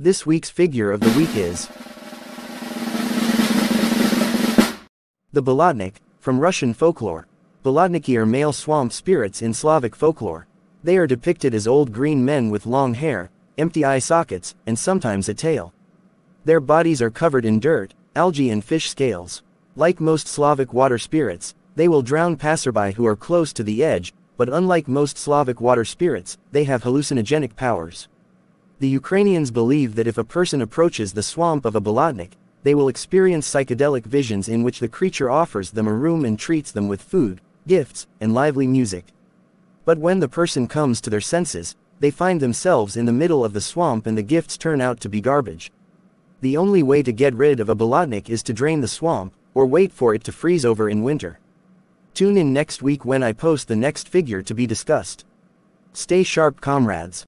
This week's figure of the week is the Bolotnik, from Russian folklore. Bolotniki are male swamp spirits in Slavic folklore. They are depicted as old green men with long hair, empty eye sockets, and sometimes a tail. Their bodies are covered in dirt, algae and fish scales. Like most Slavic water spirits, they will drown passerby who are close to the edge, but unlike most Slavic water spirits, they have hallucinogenic powers. The Ukrainians believe that if a person approaches the swamp of a Bolotnik, they will experience psychedelic visions in which the creature offers them a room and treats them with food, gifts, and lively music. But when the person comes to their senses, they find themselves in the middle of the swamp and the gifts turn out to be garbage. The only way to get rid of a Bolotnik is to drain the swamp, or wait for it to freeze over in winter. Tune in next week when I post the next figure to be discussed. Stay sharp comrades.